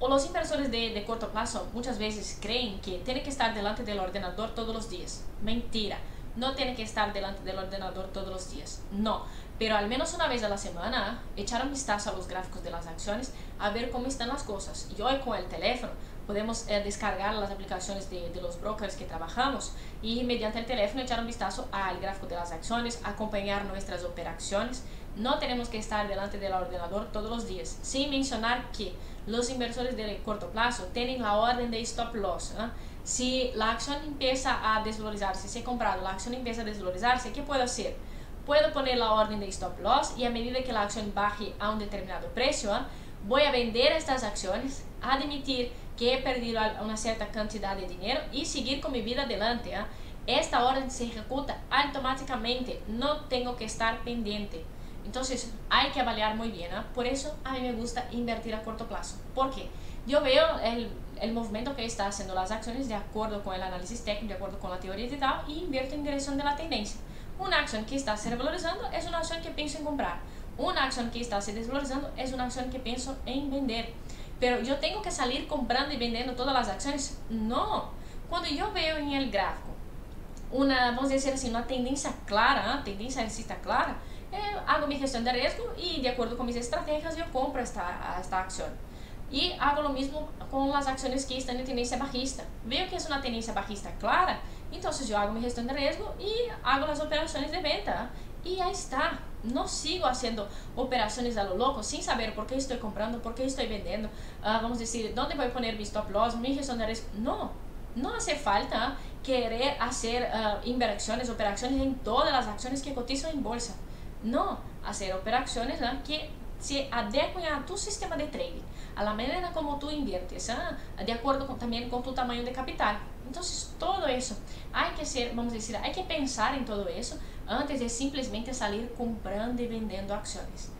o los inversores de, de, corto plazo muchas veces creen que tienen que estar delante del ordenador todos los días. Mentira. No tienen que estar delante del ordenador todos los días. No. Pero al menos una vez a la semana echar un vistazo a los gráficos de las acciones a ver cómo están las cosas. Y hoy con el teléfono podemos eh, descargar las aplicaciones de, de, los brokers que trabajamos y mediante el teléfono echar un vistazo al gráfico de las acciones, acompañar nuestras operaciones. No tenemos que estar delante del ordenador todos los días. Sin mencionar que los inversores de corto plazo tienen la orden de stop loss. ¿eh? Si la acción empieza a desvalorizarse, si he comprado, la acción empieza a desvalorizarse, ¿qué puedo hacer? Puedo poner la orden de stop loss y a medida que la acción baje a un determinado precio, voy a vender estas acciones, admitir que he perdido una cierta cantidad de dinero y seguir con mi vida adelante. ¿eh? Esta orden se ejecuta automáticamente, no tengo que estar pendiente. Entonces hay que avaliar muy bien. ¿eh? Por eso a mí me gusta invertir a corto plazo. Porque yo veo el, el movimiento que está haciendo las acciones de acuerdo con el análisis técnico, de acuerdo con la teoría de tal, y invierto en dirección de la tendencia. Una acción que está se revalorizando es una acción que pienso en comprar. Una acción que está se desvalorizando es una acción que pienso en vender. Pero yo tengo que salir comprando y vendiendo todas las acciones. No. Cuando yo veo en el gráfico una, vamos a decir así, una tendencia clara, ¿eh? tendencia alcista clara, eh, hago mi gestión de riesgo y de acuerdo con mis estrategias yo compro esta, esta acción. Y hago lo mismo con las acciones que están en tendencia bajista. Veo que es una tendencia bajista clara, entonces yo hago mi gestión de riesgo y hago las operaciones de venta. Y ahí está. No sigo haciendo operaciones a lo loco sin saber por qué estoy comprando, por qué estoy vendiendo. Uh, vamos a decir, ¿dónde voy a poner mi stop loss, mi gestión de riesgo? No, no hace falta querer hacer uh, inversiones, operaciones en todas las acciones que cotizan en bolsa. No, hacer operaciones uh, que se adequen a tu sistema de trading, a la manera como tú inviertes, ¿eh? de acuerdo con, también con tu tamaño de capital. Entonces, todo eso, hay que ser, vamos decir, hay que pensar en todo eso antes de simplesmente salir comprando e vendendo acciones.